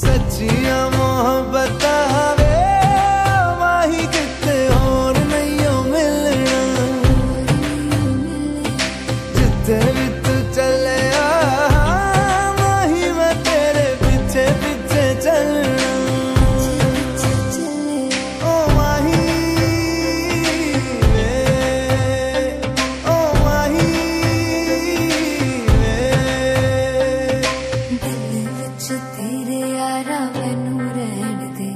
सच्चिया मोहब्बत हवे माही किते और नहीं हो मिलना। जिते भी तू चले माही मैं तेरे पीछे पीछे चलना। ओ माही वे ओ माही वे दिल तेरे ਯਾਰਾ ਮੈਨੂੰ ਰਹਿਣ ਦੇ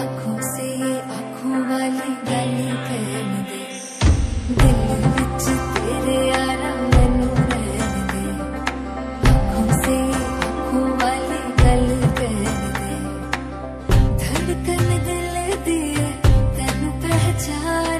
ਅੱਖੋਂ ਸੇ ਅੱਖੋਂ ਵਾਲੀ ਗੱਲ ਕਹਿਣ ਦੇ ਦਿਲ ਵਿੱਚ ਤੇਰੇ ਯਾਰਾ ਮੈਨੂੰ ਰਹਿਣ ਦੇ ਅੱਖੋਂ ਸੇ ਅੱਖੋਂ ਵਾਲੀ ਗੱਲ ਕਹਿਣ ਦੇ ਧੜਕਨ ਦਿਲ ਦੀ ਤੈਨੂੰ ਪਹਿਚਾਨ